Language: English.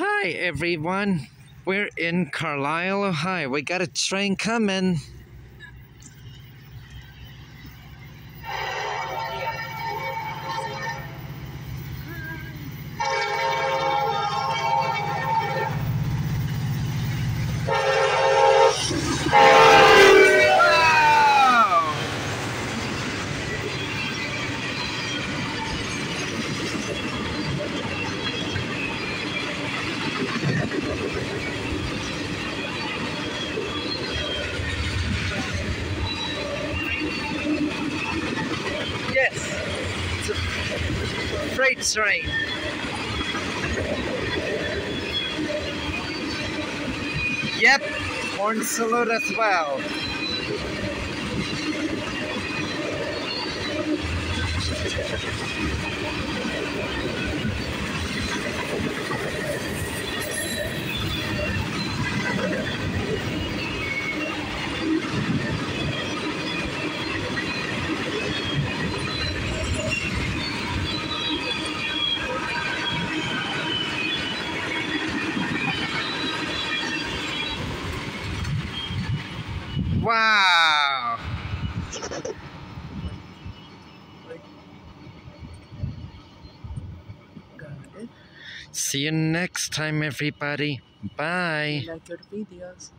Hi, everyone. We're in Carlisle, Ohio. We got a train coming. Wow! Yes, it's a freight train. Yep, horn salute as well. Wow. See you next time, everybody. Bye. Like your videos.